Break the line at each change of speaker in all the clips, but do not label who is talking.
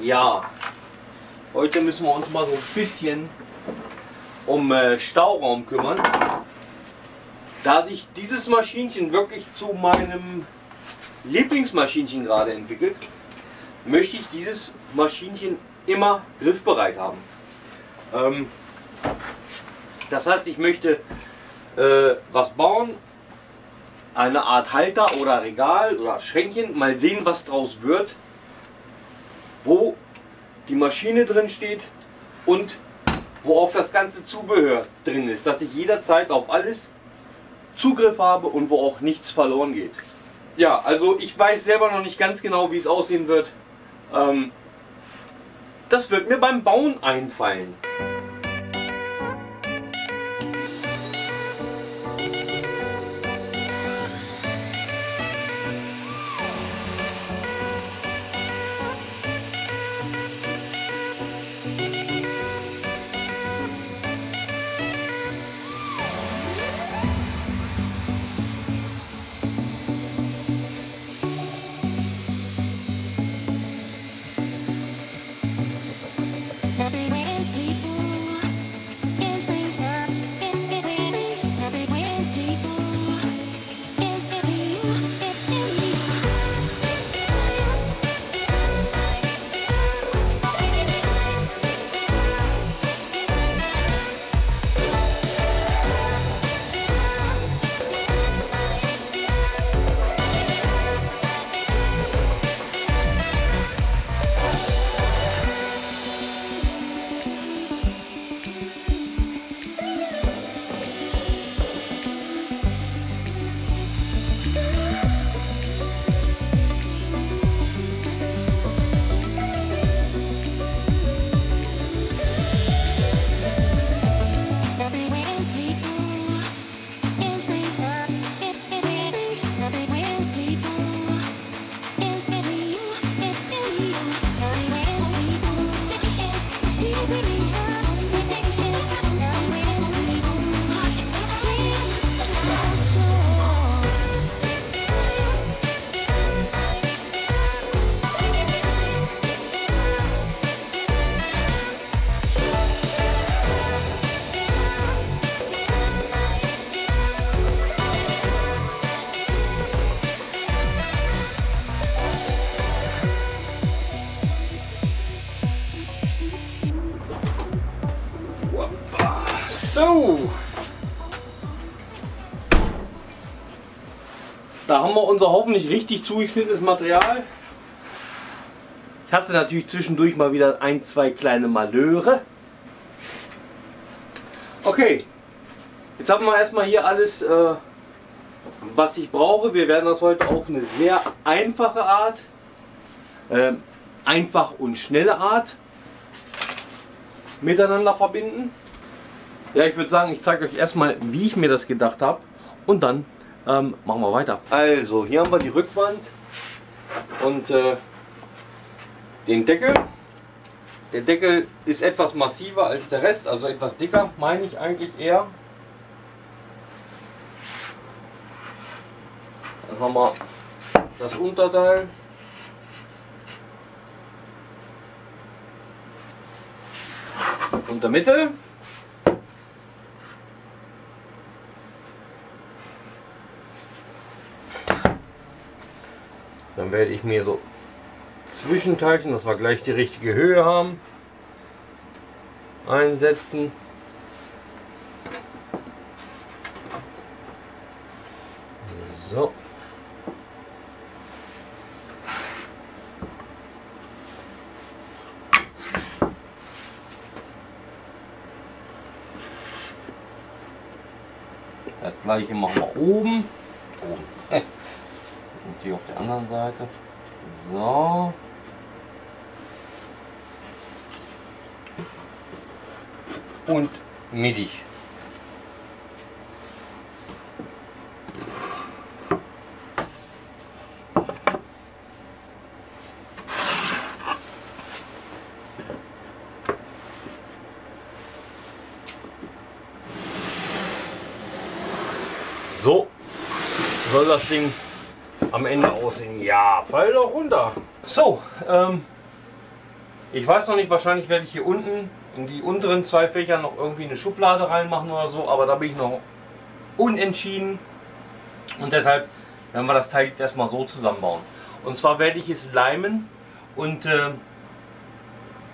Ja, heute müssen wir uns mal so ein bisschen um äh, Stauraum kümmern. Da sich dieses Maschinchen wirklich zu meinem Lieblingsmaschinchen gerade entwickelt, möchte ich dieses Maschinchen immer griffbereit haben. Ähm, das heißt, ich möchte äh, was bauen, eine Art Halter oder Regal oder Schränkchen, mal sehen, was draus wird, die Maschine drin steht und wo auch das ganze Zubehör drin ist, dass ich jederzeit auf alles Zugriff habe und wo auch nichts verloren geht. Ja, also ich weiß selber noch nicht ganz genau, wie es aussehen wird. Ähm, das wird mir beim Bauen einfallen. Da haben wir unser hoffentlich richtig zugeschnittenes Material. Ich hatte natürlich zwischendurch mal wieder ein, zwei kleine Malheure. Okay, jetzt haben wir erstmal hier alles, äh, was ich brauche. Wir werden das heute auf eine sehr einfache Art, äh, einfach und schnelle Art miteinander verbinden. Ja, ich würde sagen, ich zeige euch erstmal, wie ich mir das gedacht habe und dann ähm, machen wir weiter. Also, hier haben wir die Rückwand und äh, den Deckel. Der Deckel ist etwas massiver als der Rest, also etwas dicker, meine ich eigentlich eher. Dann haben wir das Unterteil. Und der Mitte. Dann werde ich mir so Zwischenteilchen, dass wir gleich die richtige Höhe haben, einsetzen. So. Das gleiche machen wir oben. Oben. Und hier auf der anderen Seite. So. Und mittig. So soll das Ding am Ende aussehen. Ja, fall doch runter. So, ähm, Ich weiß noch nicht, wahrscheinlich werde ich hier unten in die unteren zwei Fächer noch irgendwie eine Schublade reinmachen oder so, aber da bin ich noch unentschieden. Und deshalb werden wir das Teil jetzt erstmal so zusammenbauen. Und zwar werde ich es leimen und äh,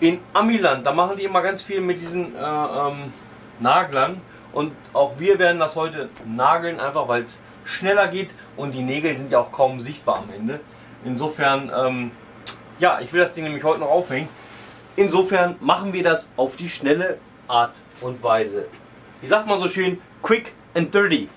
in Amiland, da machen die immer ganz viel mit diesen äh, ähm, Naglern. Und auch wir werden das heute nageln, einfach weil es schneller geht und die Nägel sind ja auch kaum sichtbar am Ende. Insofern, ähm, ja, ich will das Ding nämlich heute noch aufhängen. Insofern machen wir das auf die schnelle Art und Weise. Wie sagt man so schön? Quick and dirty.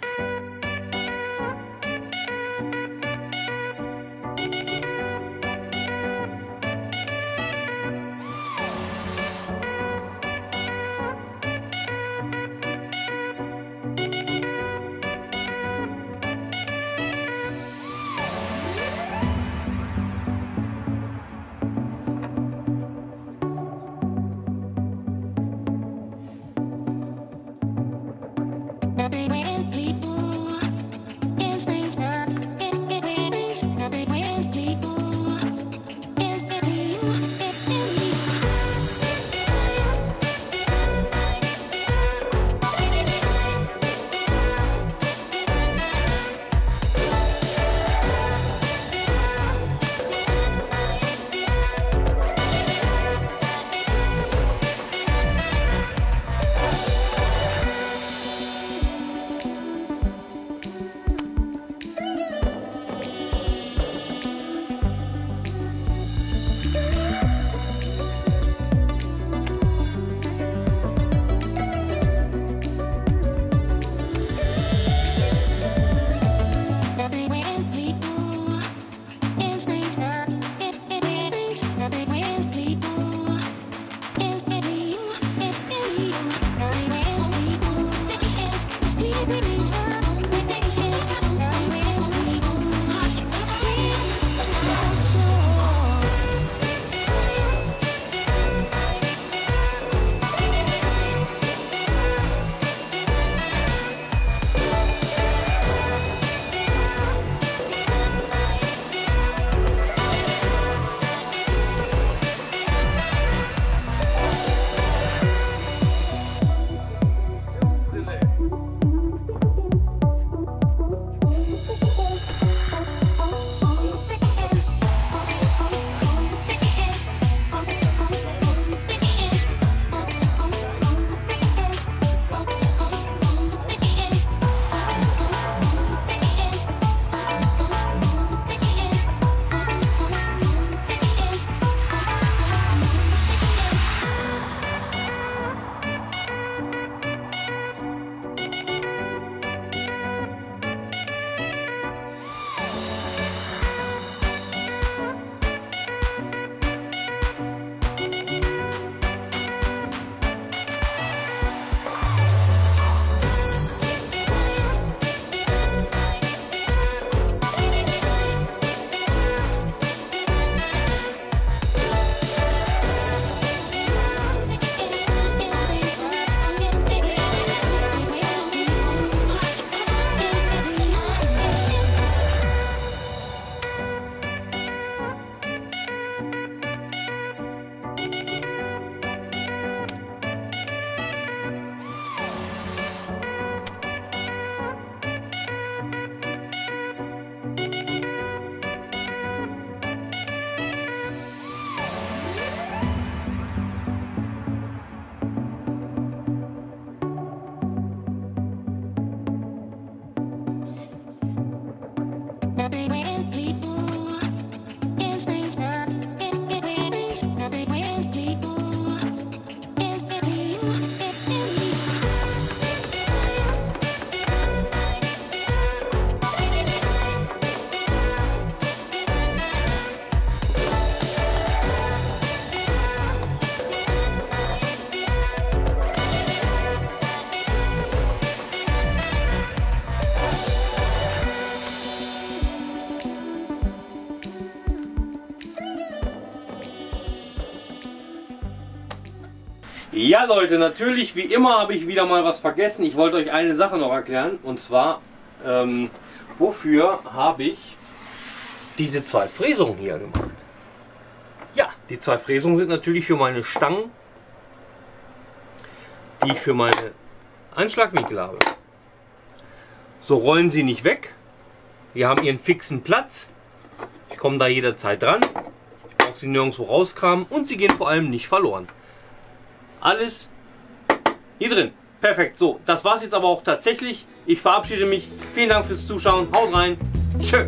Ja Leute, natürlich wie immer habe ich wieder mal was vergessen. Ich wollte euch eine Sache noch erklären. Und zwar, ähm, wofür habe ich diese zwei Fräsungen hier gemacht? Ja, Die zwei Fräsungen sind natürlich für meine Stangen, die ich für meine Einschlagwinkel habe. So rollen sie nicht weg. Die haben ihren fixen Platz. Ich komme da jederzeit dran. Ich brauche sie nirgendwo rauskramen und sie gehen vor allem nicht verloren. Alles hier drin. Perfekt. So, das war es jetzt aber auch tatsächlich. Ich verabschiede mich. Vielen Dank fürs Zuschauen. Haut rein. Tschö.